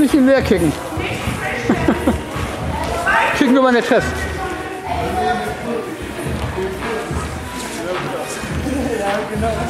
Nicht in leer kicken. Kicken wir mal eine Test. Ey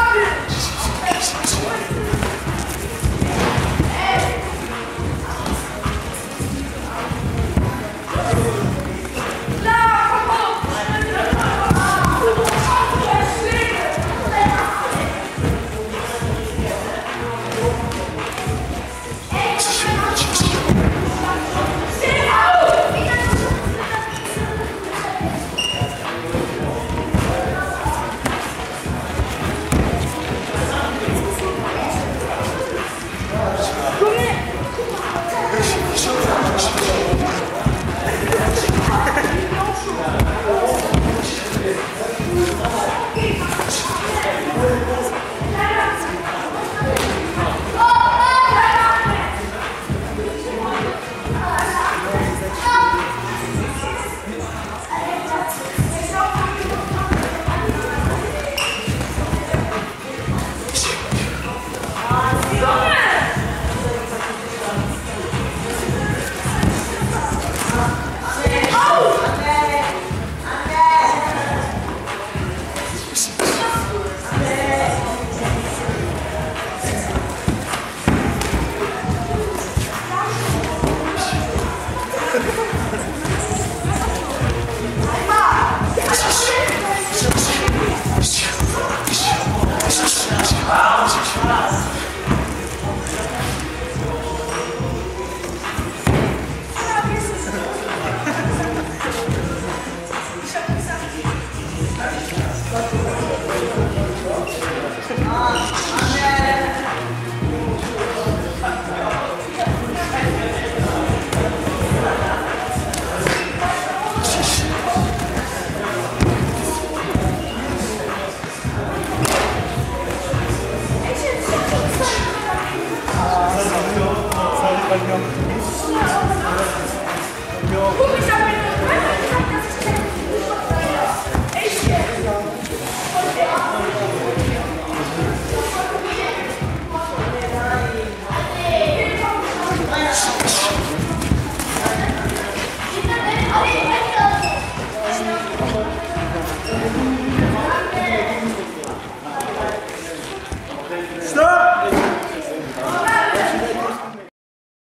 Thank you. 안녕.